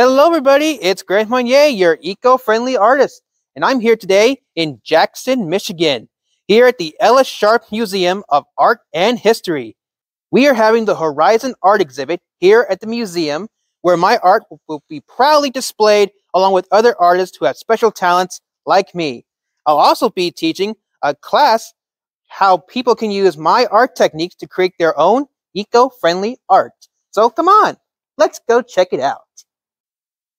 Hello, everybody. It's Grant Monnier, your eco-friendly artist, and I'm here today in Jackson, Michigan, here at the Ella Sharp Museum of Art and History. We are having the Horizon Art exhibit here at the museum, where my art will be proudly displayed along with other artists who have special talents like me. I'll also be teaching a class how people can use my art techniques to create their own eco-friendly art. So come on, let's go check it out.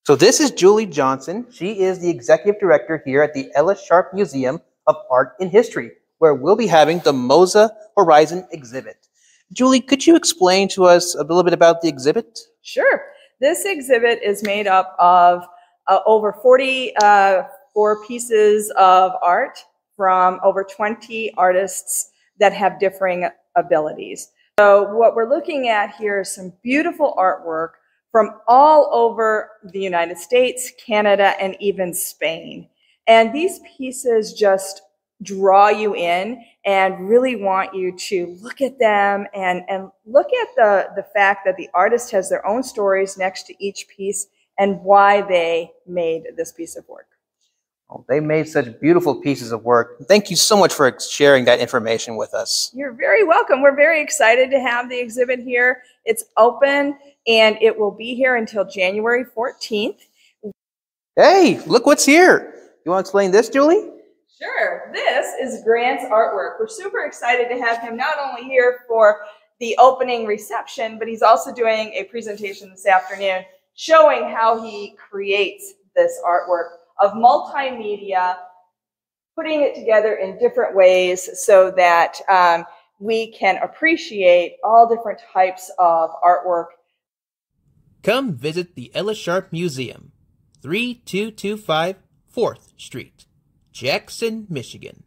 So this is Julie Johnson. She is the executive director here at the Ella Sharp Museum of Art and History, where we'll be having the MOSA Horizon exhibit. Julie, could you explain to us a little bit about the exhibit? Sure. This exhibit is made up of uh, over 44 uh, pieces of art from over 20 artists that have differing abilities. So what we're looking at here is some beautiful artwork from all over the United States, Canada, and even Spain. And these pieces just draw you in and really want you to look at them and, and look at the, the fact that the artist has their own stories next to each piece and why they made this piece of work. Well, they made such beautiful pieces of work. Thank you so much for sharing that information with us. You're very welcome. We're very excited to have the exhibit here. It's open and it will be here until January 14th. Hey, look what's here. You want to explain this, Julie? Sure. This is Grant's artwork. We're super excited to have him not only here for the opening reception, but he's also doing a presentation this afternoon showing how he creates this artwork of multimedia, putting it together in different ways so that um, we can appreciate all different types of artwork. Come visit the Ella Sharp Museum, 3225 4th Street, Jackson, Michigan.